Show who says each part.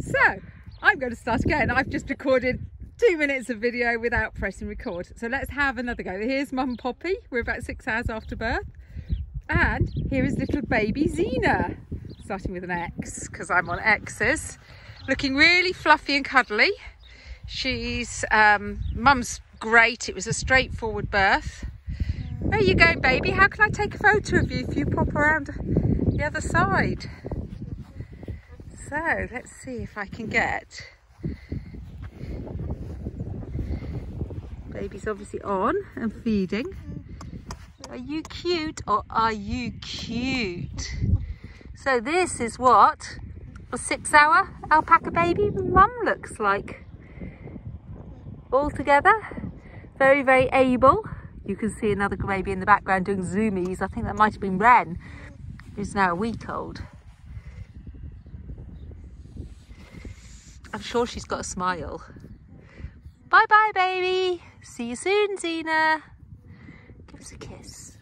Speaker 1: So I'm going to start again. I've just recorded two minutes of video without pressing record. So let's have another go. Here's Mum Poppy. We're about six hours after birth. And here is little baby Xena, starting with an X because I'm on X's. Looking really fluffy and cuddly. She's, um, Mum's great. It was a straightforward birth. Where are you going, baby? How can I take a photo of you if you pop around the other side? So let's see if I can get baby's obviously on and feeding. Are you cute or are you cute? So this is what a six hour alpaca baby mum looks like. All together, very, very able. You can see another baby in the background doing zoomies. I think that might have been Wren, who's now a week old. I'm sure she's got a smile. Bye bye, baby. See you soon, Xena. Give us a kiss.